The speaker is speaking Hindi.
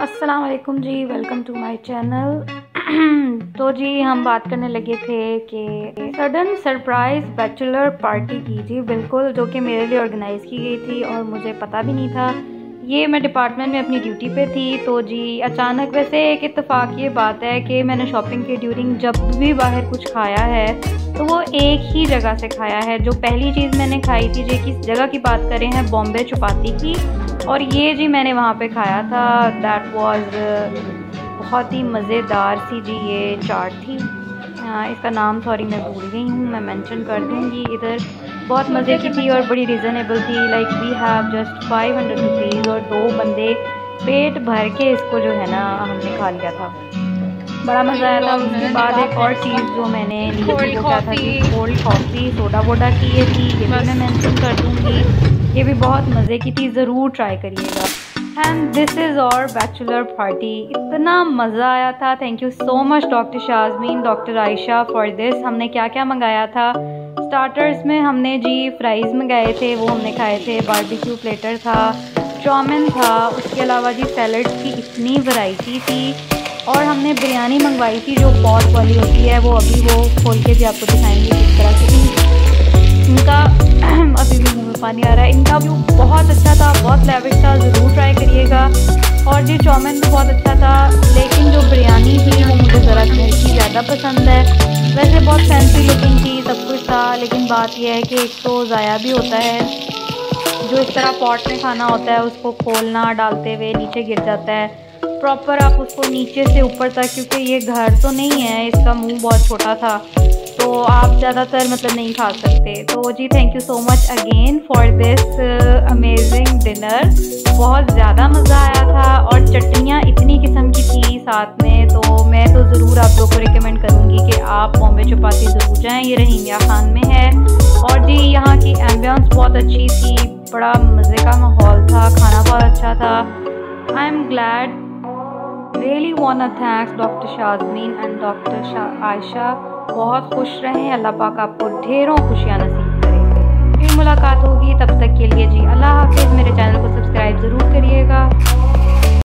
अस्सलाम वालेकुम जी वेलकम टू माय चैनल तो जी, हम बात करने लगे थे कि सडन सरप्राइज़ बैचलर पार्टी की जी, बिल्कुल, जो कि मेरे लिए ऑर्गेनाइज़ की गई थी और मुझे पता भी नहीं था ये मैं डिपार्टमेंट में अपनी ड्यूटी पे थी तो जी, अचानक वैसे एक इतफ़ाक़ ये बात है कि मैंने शॉपिंग के ड्यूरिंग जब भी बाहर कुछ खाया है तो वो एक ही जगह से खाया है। जो पहली चीज़ मैंने खाई थी, जी किस जगह की बात करें, हैं बॉम्बे चुपाती की। और ये जी मैंने वहाँ पे खाया था। दैट वाज बहुत ही मज़ेदार सी जी ये चाट थी। इसका नाम सॉरी मैं भूल गई हूँ, मैं मेंशन कर दूँगी इधर। बहुत मज़े की थी और बड़ी रिजनेबल थी। Like we have just five hundred rupees और दो बंदे पेट भर के इसको जो है ना हमने खा लिया था। बड़ा मज़ा आया था। उसके बाद एक और चीज़ जो मैंने ली थी क्या था कि कोल्ड कॉफ़ी सोडा वोडा की ये थी ये भी मैं मैंशन कर दूँगी। ये भी बहुत मज़े की थी ज़रूर ट्राई करिएगा। एंड दिस इज़ और बैचलर पार्टी इतना मज़ा आया था. Thank you so much doctor Shazmeen doctor Ayesha for this हमने क्या क्या मंगाया था? स्टार्टर्स में हमने जी फ्राइज़ मंगाए थे, वो हमने खाए थे. बारबेक्यू प्लेटर था, चाउमिन था. उसके अलावा जी सैलड्स की इतनी वैरायटी थी. और हमने बिरयानी मंगवाई थी जो पॉट वाली होती है. वो अभी वो खोल के भी आपको दिखाएँगे किस तरह से भी पानी आ रहा है। इनका व्यू बहुत अच्छा था, बहुत लेविश था, ज़रूर ट्राई करिएगा। और जी चाउमिन भी बहुत अच्छा था, लेकिन जो बिरयानी थी, वो मुझे ज़रा घर की ज़्यादा पसंद है। वैसे बहुत फैंसी लुकिंग थी, सब कुछ था, लेकिन बात यह है कि एक तो ज़ाया भी होता है। जो इस तरह पॉट में खाना होता है, उसको खोलना, डालते हुए नीचे गिर जाता है। प्रॉपर आप उसको नीचे से ऊपर तक, क्योंकि ये घर तो नहीं है, इसका मुँह बहुत छोटा था। तो आप ज़्यादातर मतलब नहीं खा सकते। तो जी thank you so much again for this amazing dinner बहुत ज़्यादा मज़ा आया था और चटनियाँ इतनी किस्म की थी साथ में तो मैं तो ज़रूर आप लोग को रिकमेंड करूँगी कि आप बॉम्बे चपाती ज़रूर जाएँ। ये रहीमिया खान में है। और जी, यहाँ की एम्बियंस बहुत अच्छी थी। बड़ा मज़े का माहौल था, खाना बहुत अच्छा था। I am glad really want thanks doctor Shazmeen and doctor बहुत खुश रहें। अल्लाह पाक आपको ढेरों खुशियाँ नसीब करें। फिर मुलाकात होगी, तब तक के लिए